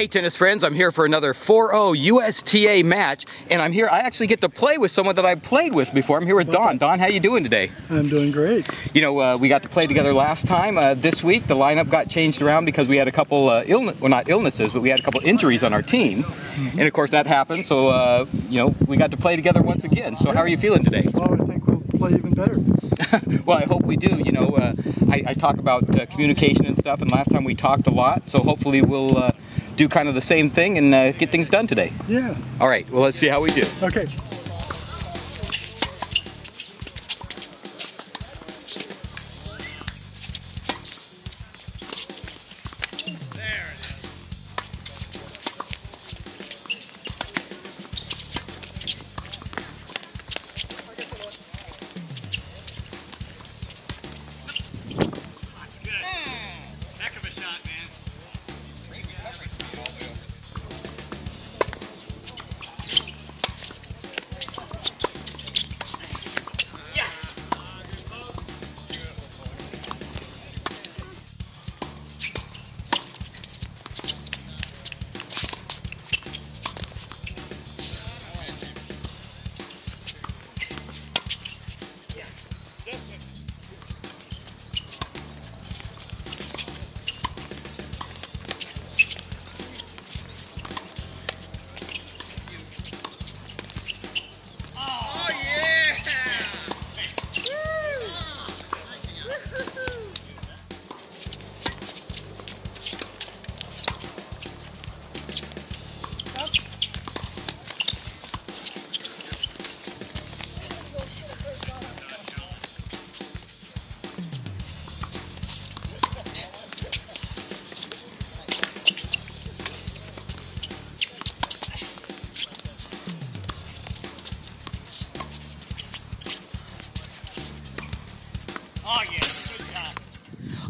Hey tennis friends, I'm here for another 4-0 USTA match, and I'm here, I actually get to play with someone that I've played with before. I'm here with Don. Don, how are you doing today? I'm doing great. You know, uh, we got to play together last time. Uh, this week, the lineup got changed around because we had a couple, uh, illness, well not illnesses, but we had a couple injuries on our team. Mm-hmm. And of course that happened, so, uh, you know, we got to play together once again. So how are you feeling today? Well, I think we'll play even better. well, I hope we do. You know, uh, I, I, talk about uh, communication and stuff, and last time we talked a lot, so hopefully we'll uh, do kind of the same thing and uh, get things done today. Yeah. All right, well, let's see how we do. Okay.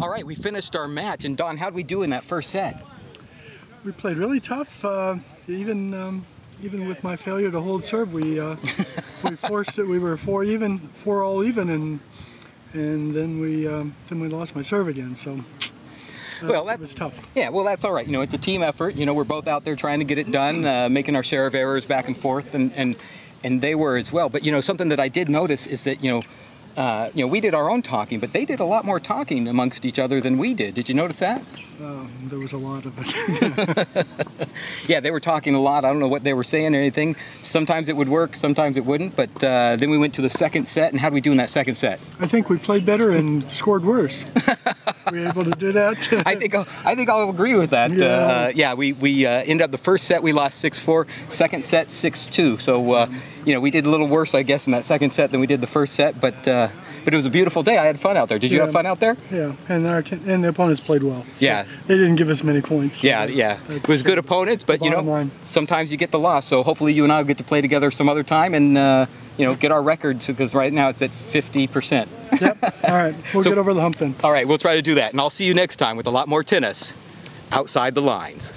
All right, we finished our match. And Don, how'd we do in that first set? We played really tough. Uh, even um, even with my failure to hold serve, we uh, we forced it. We were four even, four all even, and and then we um, then we lost my serve again. So. Uh, well, that was tough. Yeah, well, that's all right. You know, it's a team effort. You know, we're both out there trying to get it done, uh, making our share of errors back and forth, and, and and they were as well. But you know, something that I did notice is that you know uh, you know, we did our own talking, but they did a lot more talking amongst each other than we did. Did you notice that? Uh, there was a lot of it. yeah, they were talking a lot. I don't know what they were saying or anything. Sometimes it would work, sometimes it wouldn't. But uh, then we went to the second set, and how did we do in that second set? I think we played better and scored worse. were you able to do that? I think I'll, I think I'll agree with that. Yeah, uh, yeah we we uh, ended up the first set we lost six four, second set six two. So uh, you know we did a little worse, I guess, in that second set than we did the first set, but. Uh, but it was a beautiful day. I had fun out there. Did you yeah. have fun out there? Yeah, and our and the opponents played well. So yeah, they didn't give us many points. So yeah, yeah, it was good opponents, but you know, line. sometimes you get the loss. So hopefully you and I will get to play together some other time and uh, you know get our records because right now it's at fifty percent. Yep. All right, we'll so, get over the hump then. All right, we'll try to do that, and I'll see you next time with a lot more tennis outside the lines.